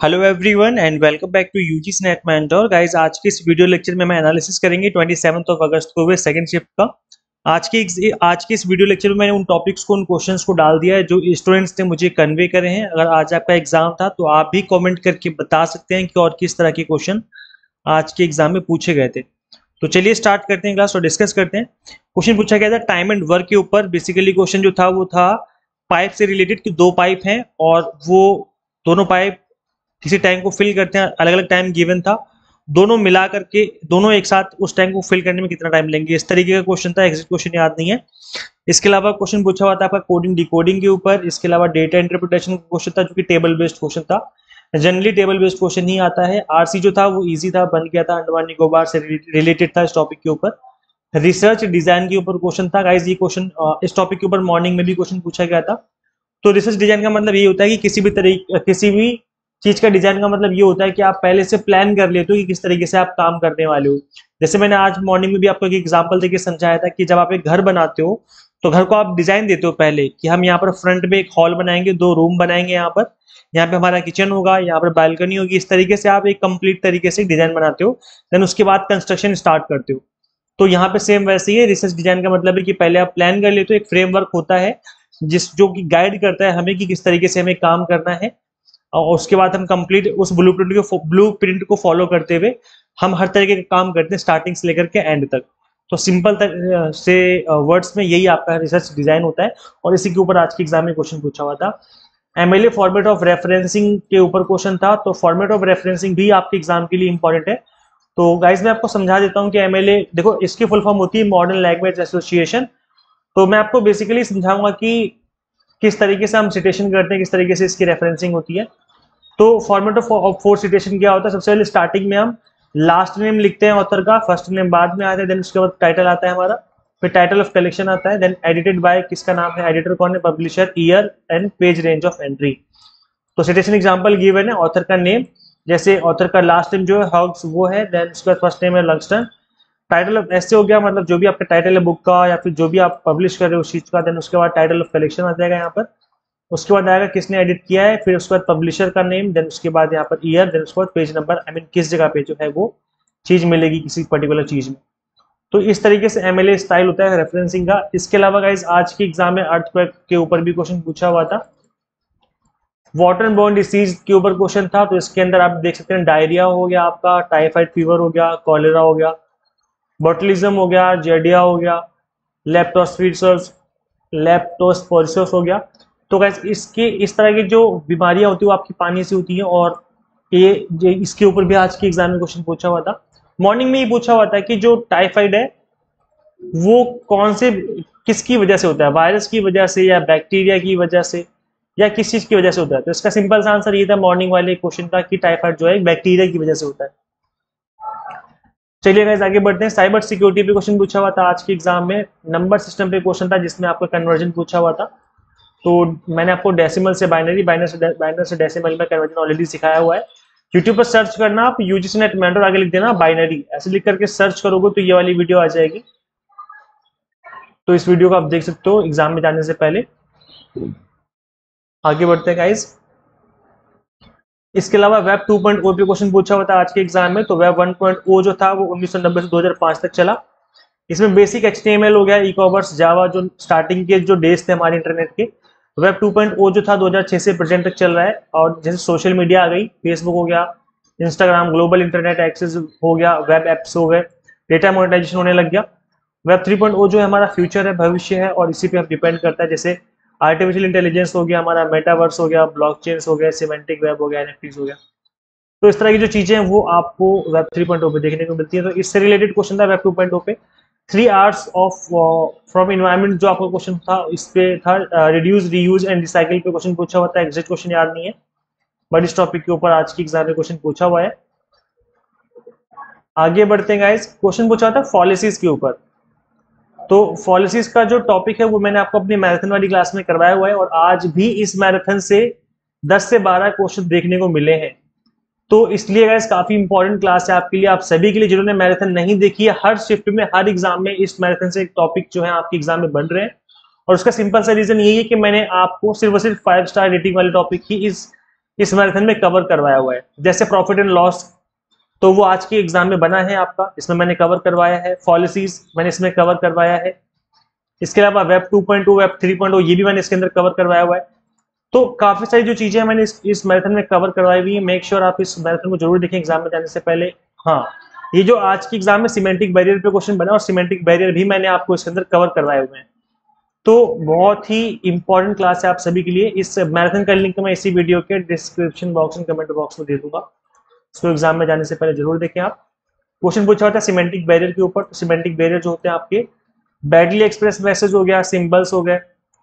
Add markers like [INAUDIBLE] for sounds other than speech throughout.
Hello everyone and welcome back to UGC NET mentor guys आज के इस video lecture में मैं एनालिसिस करेंगे 27th ऑफ़ अगस्त को हुए सेकंड शिफ्ट का। आज के आज के इस वीडियो लेक्चर में मैंने उन टॉपिक्स को, उन क्वेश्चंस को डाल दिया है जो स्टूडेंट्स ने मुझे कन्वे करे हैं। अगर आज आपका एग्ज़ाम था तो आप भी कॉमेंट करके बता सकते हैं कि और किस तरह के क्वेश्चन आज के एग्ज़ाम में पूछे गए थे। तो चलिए स्टार्ट करते हैं क्लास और डिस्कस करते हैं। क्वेश्चन पूछा गया था टाइम एंड वर्क के ऊपर बेसिकली क्वेश्चन जो था, वो था पाइप से रिलेटेड कि दो पाइप हैं और वो दोनों पाइप किसी टैंक को फिल करते हैं अलग अलग टाइम गिवन था। दोनों मिला करके, दोनों एक साथ उस टैंक को फिल करने में कितना टाइम लेंगे? इस तरीके का क्वेश्चन था एग्जिट क्वेश्चन याद नहीं है। इसके अलावा क्वेश्चन पूछा हुआ था आपका कोडिंग डिकोडिंग के ऊपर। इसके अलावा डेटा इंटरप्रिटेशन का क्वेश्चन था, जो कि टेबल बेस्ड क्वेश्चन था। जनरली टेबल बेस्ड क्वेश्चन ही आता है। आरसी जो था, वो इजी था, बन गया था अंडमान निकोबार से रिलेटेड था इस टॉपिक के ऊपर। रिसर्च डिज़ाइन के ऊपर क्वेश्चन था। गाइज़ ये क्वेश्चन इस टॉपिक के ऊपर मॉर्निंग में भी क्वेश्चन पूछा गया था। तो रिसर्च डिज़ाइन का मतलब ये होता है कि किसी भी तरीके, किसी भी चीज़ का डिज़ाइन का मतलब ये होता है कि आप पहले से प्लान कर लेते हो कि किस तरीके से आप काम करने वाले हो। जैसे मैंने आज मॉर्निंग में भी आपको एक एग्ज़ाम्पल देके समझाया था कि जब आप एक घर बनाते हो तो घर को आप डिज़ाइन देते हो पहले कि हम यहाँ पर फ्रंट में एक हॉल बनाएँगे, दो रूम बनाएँगे यहाँ पर। यहाँ पे हमारा किचन होगा, यहाँ पर बालकनी होगी। इस तरीके से आप एक कंप्लीट तरीके से डिज़ाइन बनाते हो। देन उसके बाद कंस्ट्रक्शन स्टार्ट करते हो। तो यहाँ पे सेम वैसे ही है। रिसर्च डिज़ाइन का मतलब है कि पहले आप प्लान कर लेते हो। एक फ्रेमवर्क होता है, जिस जो कि गाइड करता है हमें कि किस तरीके से हमें काम करना है। और उसके बाद हम कंप्लीट उस ब्लू प्रिंट को ब्लू प्रिंट को फॉलो करते हुए हम हर तरीके का काम करते हैं स्टार्टिंग से लेकर के एंड तक। तो सिंपल से वर्ड्स में यही आपका रिसर्च डिज़ाइन होता है और इसी के ऊपर आज के एग्ज़ाम में क्वेश्चन पूछा हुआ था। एमएलए फॉर्मेट ऑफ़ रेफरेंसिंग के ऊपर क्वेश्चन था तो फॉर्मेट ऑफ़ रेफरेंसिंग भी आपके एग्ज़ाम के लिए इंपॉर्टेंट है। तो गाइज़ मैं आपको समझा देता हूँ कि एमएलए देखो, इसकी फुल फॉर्म होती है मॉडर्न लैंग्वेज एसोसिएशन तो मैं आपको बेसिकली समझाऊँगा कि किस तरीके से हम सिटेशन करते हैं, किस तरीके से इसकी रेफरेंसिंग होती है। तो फॉर्मेट ऑफ़ फोर सिटेशन क्या होता है? सबसे पहले स्टार्टिंग में हम लास्ट नेम लिखते हैं ऑथर का फ़र्स्ट नेम बाद में आता है देन उसके बाद टाइटल आता है हमारा, फिर टाइटल ऑफ़ कलेक्शन आता है देन एडिटेड बाय किसका नाम है एडिटर कौन है? Publisher year and page range of entry तो सिटेशन एग्ज़ाम्पल गिवन है ऑथर का नेम जैसे ऑथर का लास्ट नेम जो है हॉग्स वो है देन उसके फ़र्स्ट नेम है लंगस्टन टाइटल ऐसे हो गया मतलब जो भी आपका टाइटल है बुक का, या फिर जो भी आप पब्लिश कर रहे हो उस चीज़ का देन उसके बाद टाइटल ऑफ़ कलेक्शन आ जाएगा यहाँ पर। उसके बाद आएगा किसने एडिट किया है, फिर उसके बाद पब्लिशर का नेम देन उसके बाद यहाँ पर ईयर देन उसके बाद पेज नंबर आई मीन किस जगह पे जो है वो चीज़ मिलेगी किसी पर्टिकुलर चीज़ में। तो इस तरीके से एमएलए स्टाइल होता है रेफरेंसिंग का। इसके अलावा गाइज़ आज के एग्ज़ाम में अर्थ के ऊपर भी क्वेश्चन पूछा हुआ था। वाटर बॉन्ड डिसीज के ऊपर क्वेश्चन था तो इसके अंदर आप देख सकते हैं डायरिया हो गया आपका टाइफाइड फीवर हो गया कॉलेरा हो गया। बोटलिज्म हो गया जेडिया हो गया लेप्टोस्फीसर्स लेप्टोस्पोरिसस हो गया। तो गैस इसके इस तरह की जो बीमारियाँ होती है वो आपकी पानी से होती हैं और ये, ये इसके ऊपर भी आज के एग्ज़ाम में क्वेश्चन पूछा हुआ था। मॉर्निंग में ये पूछा हुआ था कि जो टाइफाइड है वो कौन से किसकी वजह से होता है? वायरस की वजह से या बैक्टीरिया की वजह से या किस चीज़ की वजह से होता है? तो इसका सिंपल सा आंसर ये था मॉर्निंग वाले क्वेश्चन का कि टाइफाइड जो है बैक्टीरिया की वजह से होता है। चलिए गाइस आगे बढ़ते हैं। साइबर सिक्योरिटी पे क्वेश्चन पूछा हुआ था आज के एग्ज़ाम में। नंबर सिस्टम पे क्वेश्चन था जिसमें आपका कन्वर्जन पूछा हुआ था। तो मैंने आपको डेसिमल से बाइनरी बाइनर से बाइनर से डेसिमल में कन्वर्जन ऑलरेडी सिखाया हुआ है। यूट्यूब पर सर्च करना, आप यूजीसी नेट मेंटर आगे लिख देना बाइनरी ऐसे लिख करके सर्च करोगे तो ये वाली वीडियो आ जाएगी। तो इस वीडियो को आप देख सकते हो एग्ज़ाम में जाने से पहले। आगे बढ़ते हैं गाइस इसके अलावा वेब 2.0 पे क्वेश्चन पूछा हुआ था आज के एग्ज़ाम में तो वेब 1.0 जो था वो 1990 से 2005 तक चला। इसमें बेसिक एच हो गया ई कॉमर्स जावा जो स्टार्टिंग के जो डेज़ थे हमारे इंटरनेट के वेब 2.0 जो था 2006 से प्रेजेंट तक चल रहा है। और जैसे सोशल मीडिया आ गई फेसबुक हो गया इंस्टाग्राम ग्लोबल इंटरनेट एक्सेस हो गया वेब एप्स हो गए डेटा मोनेटाइजेशन होने लग गया। वेब 3.0 जो है हमारा फ्यूचर है, भविष्य है, और इसी पे हम डिपेंड करता है। जैसे आर्टिफिशियल इंटेलिजेंस हो गया, हमारा मेटावर्स हो गया ब्लॉक हो गया सिमेंटिक वेब हो गया एन हो गया। तो इस तरह की जो चीज़ें हैं, वो आपको वेब 3.0 पे देखने को मिलती है। तो इससे रिलेटेड क्वेश्चन था वेब 2.0 पे। Three hours of from environment जो आपका क्वेश्चन था, इस पे था रिड्यूस रीयूज एंड रिसाइकिल पे क्वेश्चन पूछा हुआ था। एग्जैक्ट क्वेश्चन याद नहीं है बट इस टॉपिक के ऊपर आज की एग्ज़ाम में क्वेश्चन पूछा हुआ है। आगे बढ़ते हैं गाइस क्वेश्चन पूछा था पॉलिसीज़ के ऊपर। तो पॉलिसीज़ का जो टॉपिक है, वो मैंने आपको अपनी मैराथन वाली क्लास में करवाया हुआ है और आज भी इस मैराथन से 10 से 12 क्वेश्चन देखने को मिले हैं। तो इसलिए काफ़ी इंपॉर्टेंट क्लास है आपके लिए। आप सभी के लिए जिन्होंने मैराथन नहीं देखी है, हर शिफ्ट में, हर एग्ज़ाम में इस मैराथन से एक टॉपिक जो है आपके एग्ज़ाम में बन रहे हैं। और उसका सिंपल सा रीजन यही है कि मैंने आपको सिर्फ़ और सिर्फ़ फाइव स्टार रेटिंग वाले टॉपिक ही इस इस मैराथन में कवर करवाया हुआ है। जैसे प्रॉफिट एंड लॉस तो वो आज के एग्ज़ाम में बना है आपका। इसमें मैंने कवर करवाया है। पॉलिसीज़ मैंने इसमें कवर करवाया है। इसके अलावा वेब 2.0 वेब 3.0 ये भी मैंने इसके अंदर कवर करवाया हुआ है। तो काफ़ी सारी जो चीज़ें मैंने इस, इस मैराथन में कवर करवाई हुई है। मेक श्योर आप इस मैराथन को ज़रूर देखें एग्ज़ाम में जाने से पहले। हाँ ये जो आज की एग्ज़ाम में सीमेंटिक बैरियर पे क्वेश्चन बना और सीमेंटिक बैरियर भी मैंने आपको इसके अंदर कवर करवाए हुए हैं। तो बहुत ही इंपॉर्टेंट क्लास है आप सभी के लिए। इस मैराथन का लिंक मैं इसी वीडियो के description box and comment box में दे दूँगा। इसको एग्ज़ाम में जाने से पहले ज़रूर देखें आप। क्वेश्चन पूछा होता है सीमेंटिक बैरियर के ऊपर। तो सीमेंटिक बैरियर जो होते हैं आपके बैडली एक्सप्रेस मैसेज हो गया सिंबल्स हो गए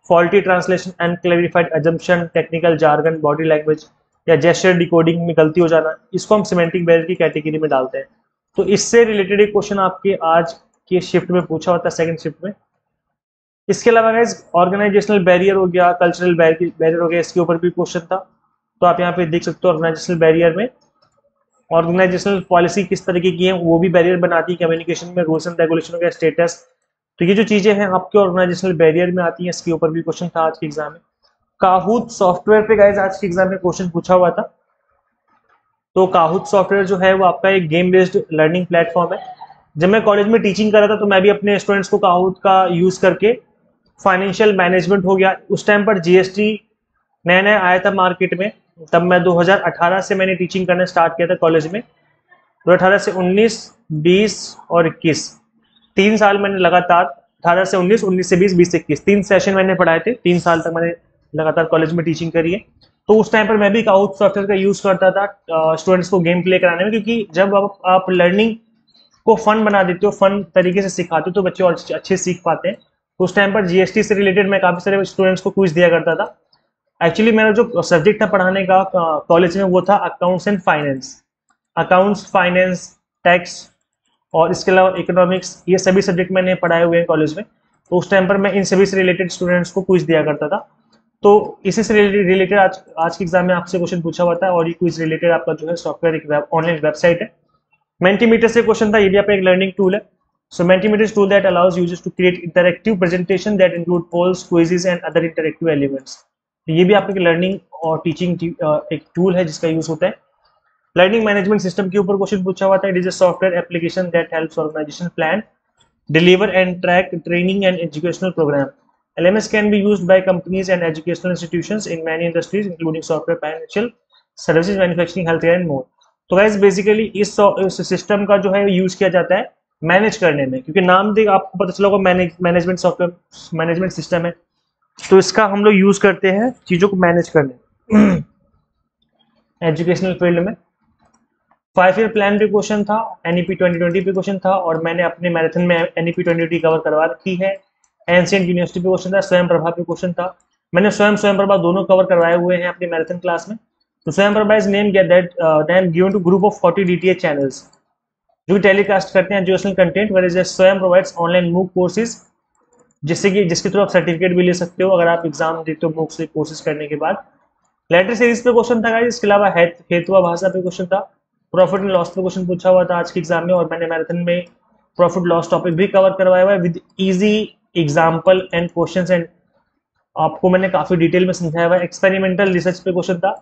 faulty translation and clarified assumption technical jargon body language या जेस्टर डिकोडिंग में गलती हो जाना, इसको हम सीमेंटिक बैरियर की कैटेगरी में डालते हैं। तो इससे रिलेटेड एक क्वेश्चन आपके आज के शिफ्ट में पूछा होता है सेकंड शिफ्ट में। इसके अलावा गाइज़ ऑर्गेनाइजेशनल बैरियर हो गया कल्चरल बैरियर हो गया, इसके ऊपर भी क्वेश्चन था। तो आप यहाँ पे देख सकते हो ऑर्गेनाइजेशनल बैरियर में ऑर्गेनाइजेशनल पॉलिसी किस तरीके की है, वो भी बैरियर बनाती है कम्युनिकेशन में रूल्स एंड रेगुलेशन गया स्टेटस तो ये जो चीज़ें हैं, आपके ऑर्गेनाइजेशनल बैरियर में आती हैं, इसके ऊपर भी क्वेश्चन था आज के एग्ज़ाम में। काहूत सॉफ्टवेयर पे गाइज़ आज के एग्ज़ाम में क्वेश्चन पूछा हुआ था। तो काहूत सॉफ्टवेयर जो है, वो आपका एक गेम बेस्ड लर्निंग प्लेटफॉर्म है। जब मैं कॉलेज में टीचिंग कर रहा था तो मैं भी अपने स्टूडेंट्स को काहूत का यूज़ करके फाइनेंशियल मैनेजमेंट हो गया। उस टाइम पर जीएसटी नया नया आया था मार्केट में। तब मैं 2018 से मैंने टीचिंग करना स्टार्ट किया था कॉलेज में। 2018 से 19, 20 और 21 तीन साल मैंने लगातार 18 से 19, 19 से 20, 20 से इक्कीस। तीन सेशन मैंने पढ़ाए थे। तीन साल तक मैंने लगातार कॉलेज में टीचिंग करी है। तो उस टाइम पर मैं भी काउथ सॉफ्टवेयर का यूज़ करता था स्टूडेंट्स को गेम प्ले कराने में क्योंकि जब आप, आप लर्निंग को फन बना देते हो फन तरीके से सिखाते हो तो बच्चे और अच्छे सीख पाते हैं। उस टाइम पर जीएसटी से रिलेटेड मैं काफ़ी सारे स्टूडेंट्स को क्विज दिया करता था। एक्चुअली मेरा जो सब्जेक्ट था पढ़ाने का कॉलेज में वो था accounts and finance accounts finance tax और इसके अलावा इकोनॉमिक्स ये सभी सब्जेक्ट मैंने पढ़ाए हुए हैं कॉलेज में। तो उस टाइम पर मैं इन सभी से रिलेटेड स्टूडेंट्स को क्विज दिया करता था। तो इसी से रिलेटेड आज आज के एग्ज़ाम में आपसे क्वेश्चन पूछा हुआ था और ये क्विज रिलेटेड आपका जो है सॉफ्टवेयर एक ऑनलाइन वेबसाइट है। मेंटीमीटर से क्वेश्चन था ये भी आपका एक लर्निंग टूल है। So Mentimeter is tool that allows to create interactive presentation that include polls, quizzes and other interactive elements. तो ये भी आपकी लर्निंग और टीचिंग एक टूल है जिसका यूज़ होता है। लर्निंग मैनेजमेंट सिस्टम के ऊपर क्वेश्चन पूछा हुआ था। It is a software application that helps organisation plan deliver and track training and educational programme L M S can be use by companies and educational institution in many industries including software financial services manufacturing health and more तो guys basically इस system का जो है use किया जाता है manage करने में। क्योंकि नाम देख आपको पता चला मैनेजमेंट सॉफ्टवेयर मैनेजमेंट सिस्टम है। तो इसका हम लोग यूज़ करते हैं चीज़ों को मैनेज करने। [CLEARS THROAT] एजुकेशनल फ़ील्ड में। फाइव ईयर प्लान पे क्वेश्चन था एनईपी ट्वेंटी ट्वेंटी पे क्वेश्चन था, और मैंने अपने मैराथन में एनईपी ट्वेंटी कवर करवा रखी है। एनसीएंट यूनिवर्सिटी पे क्वेश्चन था स्वयं प्रभा पे क्वेश्चन था। मैंने स्वयं स्वयं प्रभा दोनों कवर करवाए हुए हैं अपने मैराथन क्लास में। तो Swayam Prabha is name get that name given to group of forty D channels जो टेलीकास्ट करते हैं educational content where is Swayam provides online MOOC courses जिससे कि जिसके थ्रू आप सर्टिफिकेट भी ले सकते हो। अगर आप एग्ज़ाम देते हो से कोर्सेज करने के बाद। लेटर सीरीज़ पे क्वेश्चन था इसके अलावा हेतुआ भाषा पे क्वेश्चन था। प्रॉफिट एंड लॉस पे क्वेश्चन पूछा हुआ था आज के एग्ज़ाम में, और मैंने मैराथन में प्रॉफिट लॉस टॉपिक भी कवर करवाया हुआ है with easy example and question and आपको मैंने काफ़ी डिटेल में समझाया हुआ है। एक्सपेरिमेंटल रिसर्च पे क्वेश्चन था।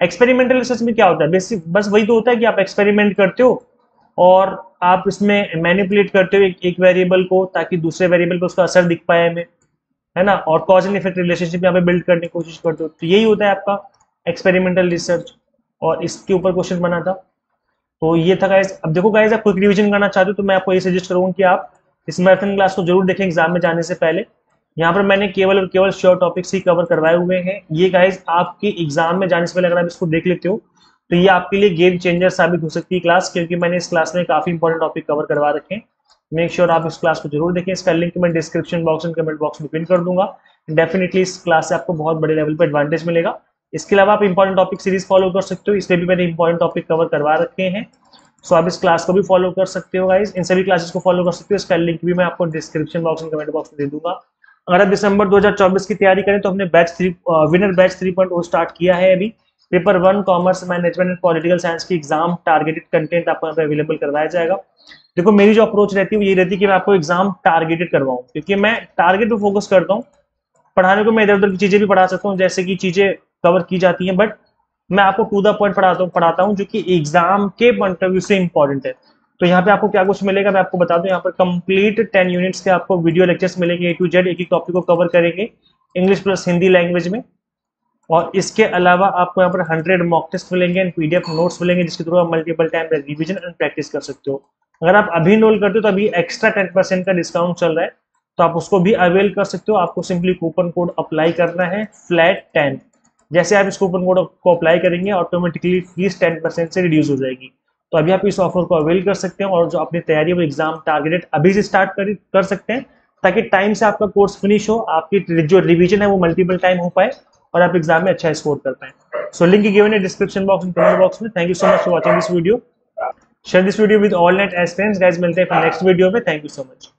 एक्सपेरिमेंटल रिसर्च में क्या होता है? बेसिक बस वही तो होता है कि आप एक्सपेरिमेंट करते हो और आप इसमें मैनिपुलेट करते हो एक, एक वेरिएबल को ताकि दूसरे वेरिएबल पर उसका असर दिख पाए हमें है ना? और कॉज एंड इफ़ेक्ट रिलेशनशिप यहाँ पे बिल्ड करने की कोशिश करते हो। तो यही होता है आपका एक्सपेरिमेंटल रिसर्च और इसके ऊपर क्वेश्चन बना था। तो ये था गाइज़ अब देखो गाइज़ आप क्विक रिविजन करना चाहते हो तो मैं आपको ये सजेस्ट करूँगा कि आप इस मैराथन क्लास को ज़रूर देखें एग्ज़ाम में जाने से पहले। यहाँ पर मैंने केवल और केवल श्योर टॉपिक्स ही कवर करवाए हुए हैं। ये गाइज़ आपके एग्ज़ाम में जाने से पहले अगर आप इसको देख लेते हो तो ये आपके लिए गेम चेंजर साबित हो सकती है क्लास क्योंकि मैंने इस क्लास में काफ़ी इंपॉर्टेंट टॉपिक कवर करवा रखे मेक श्योर आप इस क्लास को ज़रूर देखें। इसका लिंक मैं description box and comment box में पिन कर दूँगा। डेफिनेटली इस क्लास से आपको बहुत बड़े लेवल पर एडवांटेज मिलेगा। इसके अलावा आप इंपॉर्टेंट टॉपिक सीरीज़ फॉलो कर सकते हो। इसमें भी मैंने इंपॉर्टेंट टॉपिक कवर करवा रखे हैं। सो आप इस क्लास को भी फॉलो कर सकते हो गाइज़ इन सभी क्लासेस को फॉलो कर सकते हो। इसका लिंक भी मैं आपको description box and comment box में दे दूँगा। अगर आप दिसंबर 2024 की तैयारी करें तो हमने batch three winner batch three point start किया है अभी। Paper one, commerce, management and political science की एग्ज़ाम टारगेटेड कंटेंट आपको यहाँ पे अवेलेबल करवाया जाएगा। देखो, मेरी जो अप्रोच रहती है वो ये रहती है कि मैं आपको एग्ज़ाम टारगेटेड करवाऊँ, क्योंकि मैं टारगेट पे फोकस करता हूँ। पढ़ाने को मैं इधर उधर की चीज़ें भी पढ़ा सकता हूँ, जैसे कि चीज़ें कवर की जाती हैं बट मैं आपको टू द पॉइंट पढ़ाता हूँ पढ़ाता हूँ जो कि एग्ज़ाम के पॉइंट ऑफ़ व्यू से इंपॉर्टेंट है। तो यहाँ पे आपको क्या कुछ मिलेगा, मैं आपको बता दूँ, यहाँ पर कंप्लीट टेन यूनिट्स के आपको वीडियो लेक्चर्स मिलेंगे ए टू जेड एक ही टॉपिक को कवर करेंगे इंग्लिश प्लस हिंदी लैंग्वेज में। और इसके अलावा आपको यहाँ पर हंड्रेड मॉक टेस्ट मिलेंगे एंड पीडीएफ नोट्स मिलेंगे जिसके थ्रू आप multiple time revision and practice कर सकते हो। अगर आप अभी इनरोल करते हो तो अभी एक्स्ट्रा टेन परसेंट का डिस्काउंट चल रहा है तो आप उसको भी अवेल कर सकते हो। आपको सिंपली कूपन कोड अप्लाई करना है फ्लैट टेन जैसे आप इस कूपन कोड को अप्लाई करेंगे ऑटोमेटिकली फ़ीस टेन परसेंट से रिड्यूस हो जाएगी। तो अभी आप इस ऑफ़र को अवेल कर सकते हैं और जो अपनी तैयारी वो एग्ज़ाम टारगेटेड अभी से स्टार्ट कर, कर सकते हैं ताकि टाइम से आपका कोर्स फिनिश हो आपकी जो रिविजन है वो मल्टीपल टाइम हो पाए। और आप एग्ज़ाम में अच्छा स्कोर कर पाए। सो लिंक गिवन है डिस्क्रिप्शन बॉक्स में कमेंट बॉक्स में। Thank you so much for watching this video share this video with all NET age friends guys मिलते हैं नेक्स्ट वीडियो में। Thank you so much